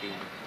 team.